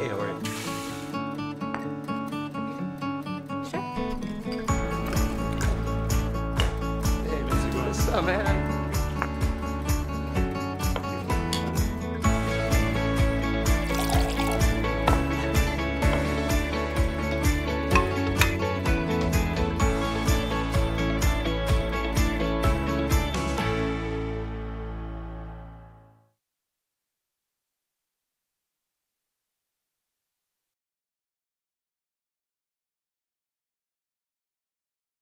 Hey, how are you? Sure. Hey, Missy, what's oh, up, man?